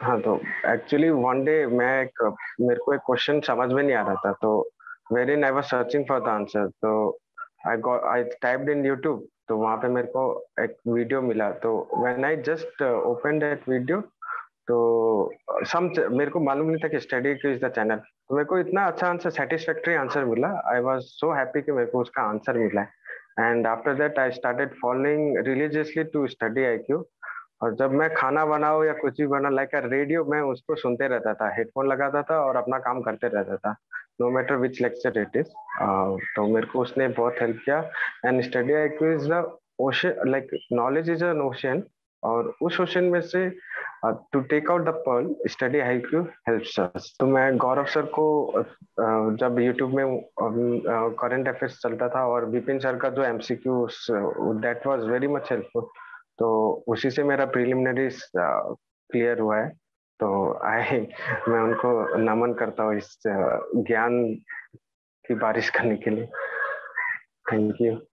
हाँ, तो actually one day मैं एक मेरे को एक क्वेश्चन समझ में नहीं आ रहा था तो very I was searching for the answer तो I got I typed in YouTube तो वहाँ पे मेरे को एक वीडियो मिला तो when I just open that video तो सम मेरे को मालूम नहीं था कि स्टडी इज़ द चैनल तो मेरे को इतना अच्छा आंसर सेटिस्फैक्ट्री आंसर मिला आई वॉज़ सो हैप्पी कि मेरे को उसका आंसर मिला है and after that I started following religiously to Study I Q और जब मैं खाना बनाऊ या कुछ भी बना लाइक रेडियो मैं उसको सुनते रहता था हेडफोन लगाता था और अपना काम करते रहता था no matter which lecture it is तो मेरे को उसने बहुत हेल्प किया. And study is the ocean like knowledge is an ocean और उस ओशन में से to take out the pearl study Q helps us तो मैं गौरव सर को जब यूट्यूब में करंट अफेयर्स चलता था और विपिन सर का जो M C Q that was very much helpful तो उसी से मेरा प्रिलिमिनरी क्लियर हुआ है। तो आई, मैं उनको नमन करता हूँ इस ज्ञान की बारिश करने के लिए। Thank you